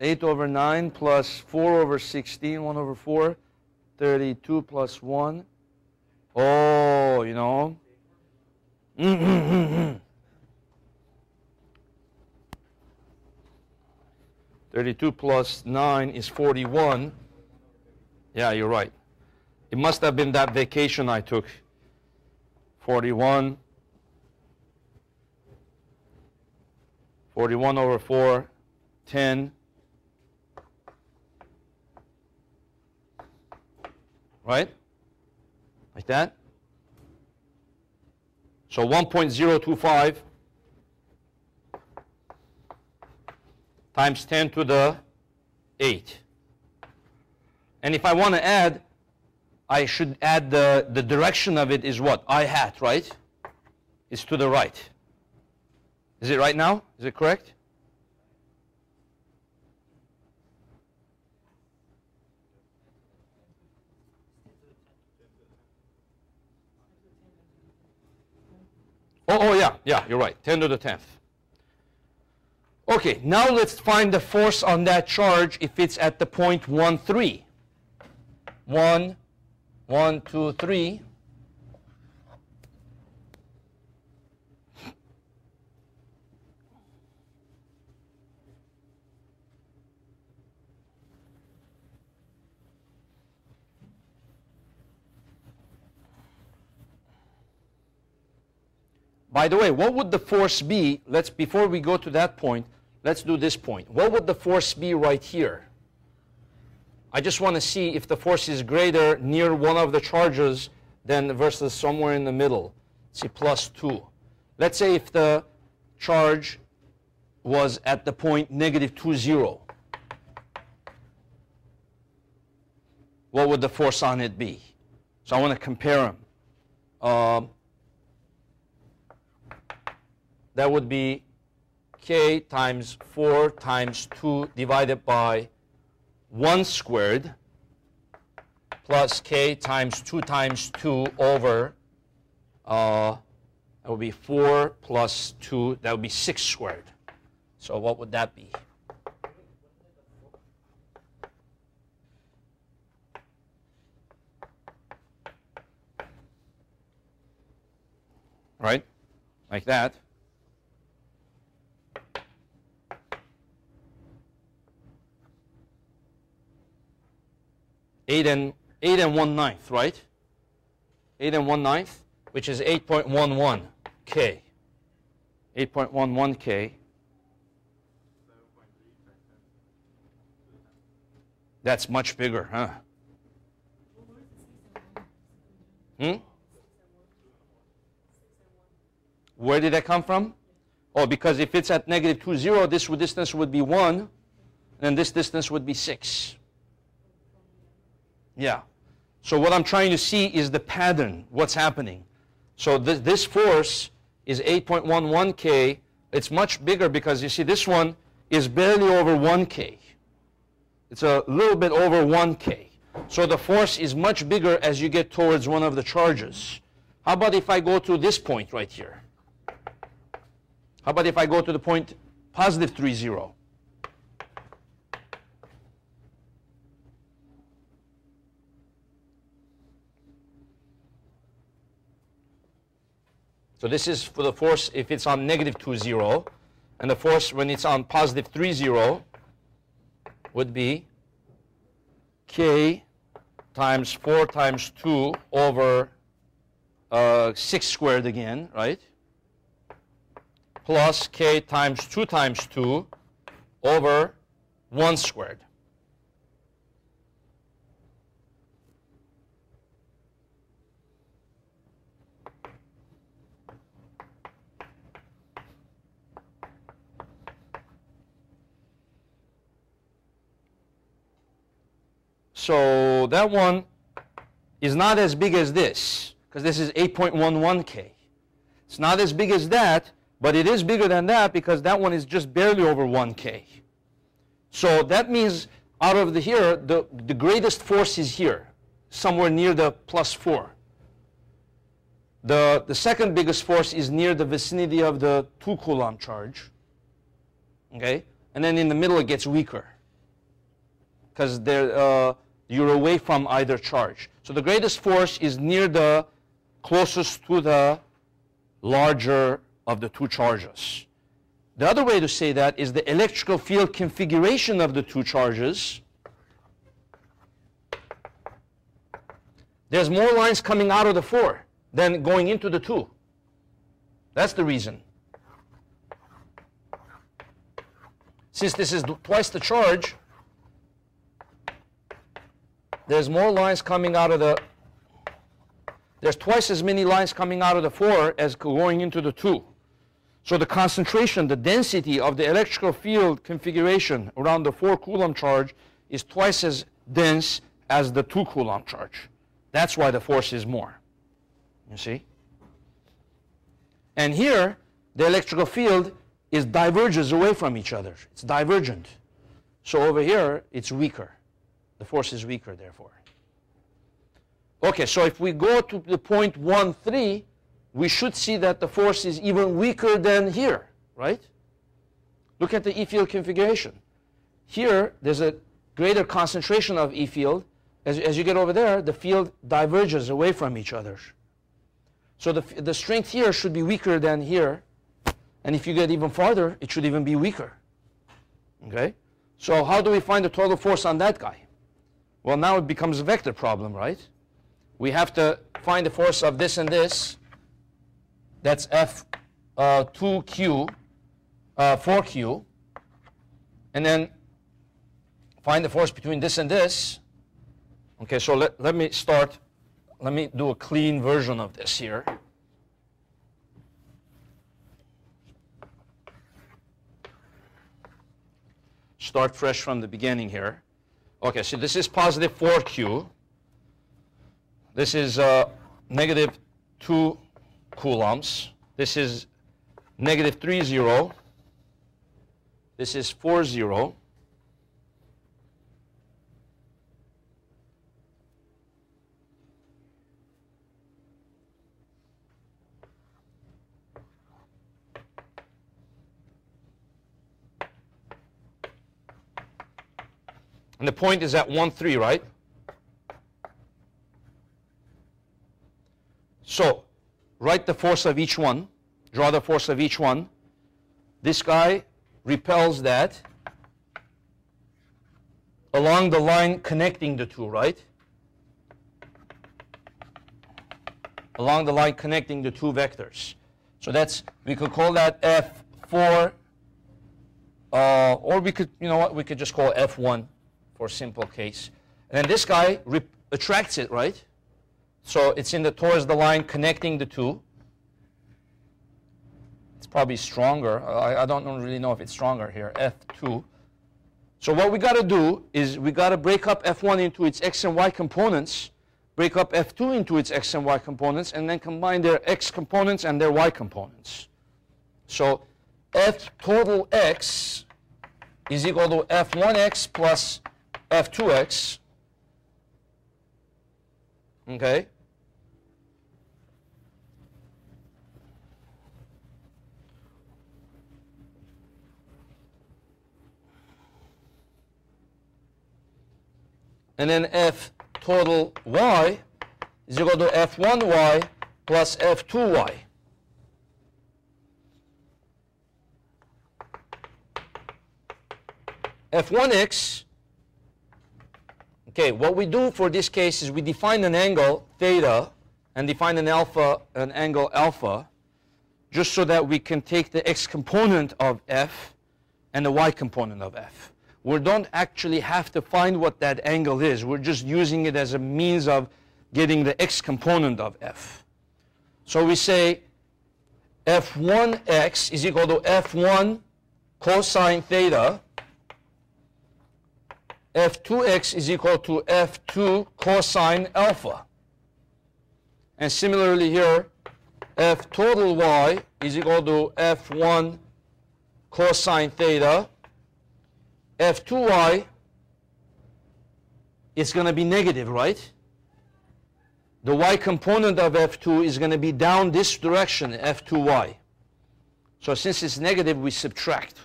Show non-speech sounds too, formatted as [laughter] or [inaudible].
8 over 9 plus 4 over 16, 1 over 4, 32 plus 1. Oh, you know. [laughs] Thirty-two plus nine is forty-one. Yeah, you're right. It must have been that vacation I took. Forty-one. 41 over 4, 10. Right? Like that. So 1.025 times 10 to the 8. And if I want to add, I should add the, the direction of it is what? I hat, right? It's to the right. Is it right now? Is it correct? Oh, oh yeah, yeah, you're right. 10 to the 10th. Okay, now let's find the force on that charge if it's at the point 1, 3. 1, 1, 2, 3. By the way, what would the force be? Let's before we go to that point, let's do this point. What would the force be right here? I just want to see if the force is greater near one of the charges than versus somewhere in the middle. See, plus 2. Let's say if the charge was at the point negative 2, 0. What would the force on it be? So I want to compare them. Uh, that would be k times 4 times 2 divided by 1 squared plus k times 2 times 2 over, uh, that would be 4 plus 2, that would be 6 squared. So what would that be? Right? Like that. Eight and eight and one ninth, right? Eight and one ninth, which is 8.11 K. 8.11 K. That's much bigger, huh? Hmm? Where did that come from? Oh, because if it's at negative 2, 0, this distance would be 1, and this distance would be 6. Yeah. So what I'm trying to see is the pattern, what's happening. So th this force is 8.11 K. It's much bigger because you see this one is barely over 1 K. It's a little bit over 1 K. So the force is much bigger as you get towards one of the charges. How about if I go to this point right here? How about if I go to the point positive 3, 0? So this is for the force if it's on negative 2, 0. And the force when it's on positive 3, 0 would be k times 4 times 2 over uh, 6 squared again, right? Plus k times 2 times 2 over 1 squared. So that one is not as big as this, because this is 8.11K. It's not as big as that, but it is bigger than that because that one is just barely over 1K. So that means out of the here, the, the greatest force is here, somewhere near the plus 4. The, the second biggest force is near the vicinity of the 2 coulomb charge. Okay? And then in the middle it gets weaker. because uh, you're away from either charge. So the greatest force is near the closest to the larger of the two charges. The other way to say that is the electrical field configuration of the two charges. There's more lines coming out of the 4 than going into the 2. That's the reason. Since this is twice the charge, there's more lines coming out of the, there's twice as many lines coming out of the 4 as going into the 2. So the concentration, the density of the electrical field configuration around the 4 Coulomb charge is twice as dense as the 2 Coulomb charge. That's why the force is more. You see? And here, the electrical field is diverges away from each other. It's divergent. So over here, it's weaker. The force is weaker, therefore. Okay, so if we go to the point 1, 3, we should see that the force is even weaker than here, right? Look at the E field configuration. Here, there's a greater concentration of E field. As, as you get over there, the field diverges away from each other. So the, the strength here should be weaker than here. And if you get even farther, it should even be weaker. Okay? So how do we find the total force on that guy? Well, now it becomes a vector problem, right? We have to find the force of this and this. That's F uh, 2Q, uh, 4Q. And then find the force between this and this. Okay, so let, let me start let me do a clean version of this here. Start fresh from the beginning here. Okay, so this is positive 4Q. This is uh, negative 2 coulombs. This is negative 3, 0. This is 4, 0. And the point is at 1, 3, right? So, write the force of each one. Draw the force of each one. This guy repels that along the line connecting the two, right? Along the line connecting the two vectors. So that's, we could call that F4, uh, or we could, you know what, we could just call F1 for simple case. And then this guy attracts it, right? So it's in the towards the line connecting the two. It's probably stronger. I, I don't really know if it's stronger here, F2. So what we got to do is we got to break up F1 into its x and y components, break up F2 into its x and y components, and then combine their x components and their y components. So F total x is equal to F1x plus f2x, okay, and then f total y is equal to f1y plus f2y. f1x Okay, what we do for this case is we define an angle theta and define an alpha, an angle alpha, just so that we can take the x component of f and the y component of f. We don't actually have to find what that angle is. We're just using it as a means of getting the x component of f. So we say f1x is equal to f1 cosine theta f2x is equal to f2 cosine alpha. And similarly here, f total y is equal to f1 cosine theta. f2y is going to be negative, right? The y component of f2 is going to be down this direction, f2y. So since it's negative, we subtract.